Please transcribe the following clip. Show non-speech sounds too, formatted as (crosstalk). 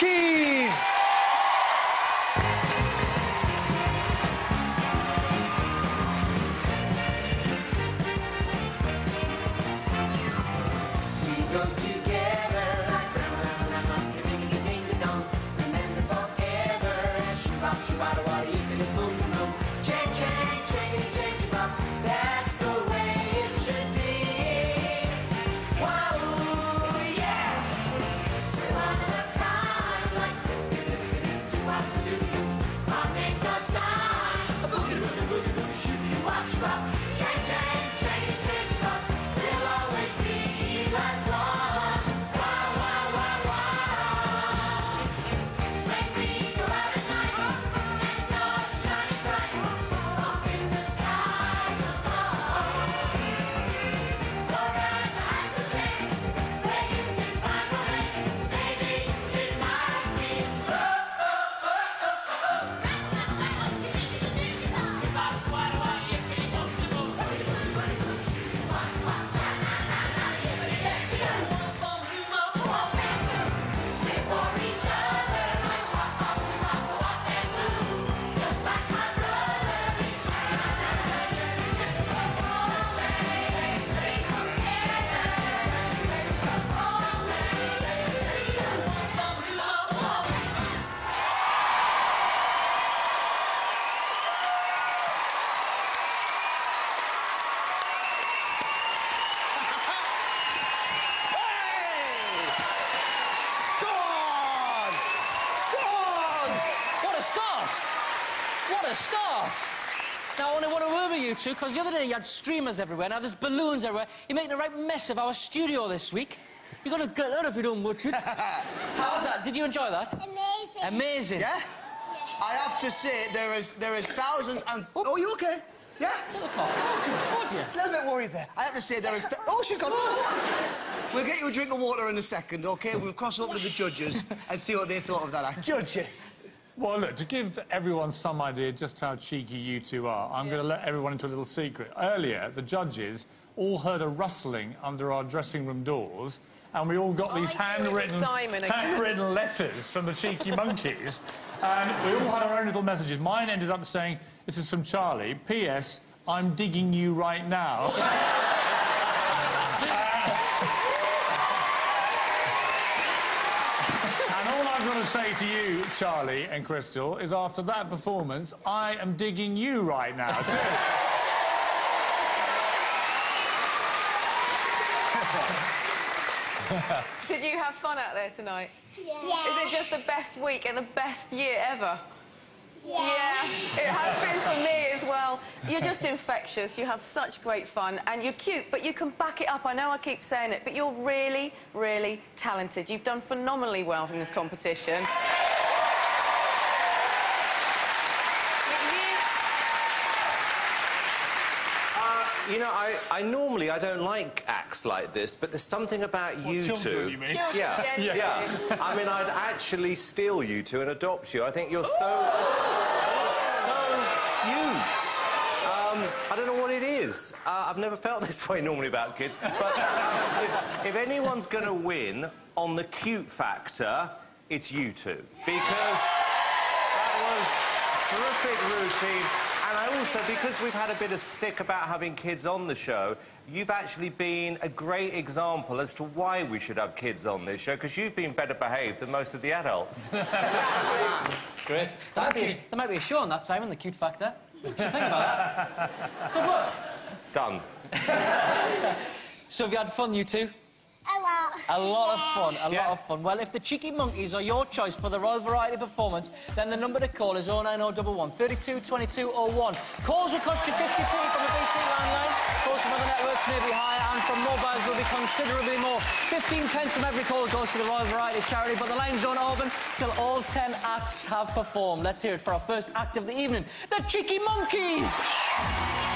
Monkeys! That's the way it should be. Wow, start! What a start! Now, I only want to worry you two, because the other day you had streamers everywhere, now there's balloons everywhere. You're making a right mess of our studio this week. You're going to get out if you don't watch it. (laughs) How was that? Did you enjoy that? Amazing. Amazing. Yeah? I have to say, there is there is thousands and... Oh, you okay? Yeah? Little cough. Oh, dear. A little bit worried there. I have to say, there is... Th oh, she's gone. We'll get you a drink of water in a second, OK? We'll cross over to the judges and see what they thought of that act. Judges! Well, look, to give everyone some idea just how cheeky you two are, I'm going to let everyone into a little secret. Earlier, the judges all heard a rustling under our dressing room doors, and we all got these handwritten, Simon handwritten letters from the cheeky monkeys, and we all had our own little messages. Mine ended up saying, "This is from Charlie. P.S. I'm digging you right now." (laughs) And I'm going to say to you, Charlie and Crystal, is after that performance, I am digging you right now, too. (laughs) Did you have fun out there tonight? Yeah. Is it just the best week and the best year ever? Yeah. Yeah, it has been for me as well. You're just infectious. You have such great fun and you're cute, but you can back it up. I know I keep saying it, but you're really, really talented. You've done phenomenally well in this competition. Uh, you know, I, I normally I don't like acts like this, but there's something about you children, two. you mean? Children, Yeah, generally. yeah. I mean, I'd actually steal you two and adopt you. I think you're so so cute. Um, I don't know what it is. Uh, I've never felt (laughs) this way normally about kids. But if, if anyone's going to win on the cute factor, it's you two because that was terrific routine. And I also, because we've had a bit of stick about having kids on the show, you've actually been a great example as to why we should have kids on this show, because you've been better behaved than most of the adults. (laughs) Chris. There might, be a, there might be a show on that, Simon, the cute factor. What do you think about that? Good work. Done. (laughs) So have you had fun, you two? A lot. A lot of fun, a Yeah. lot of fun. Well, if the Cheeky Monkeys are your choice for the Royal Variety Performance, then the number to call is 09011 32 22 01. Calls will cost you 50p may be higher, and from mobiles will be considerably more. 15 pence from every call goes to the Royal Variety charity, but the lines don't open till all 10 acts have performed. Let's hear it for our first act of the evening, the Cheeky Monkeys!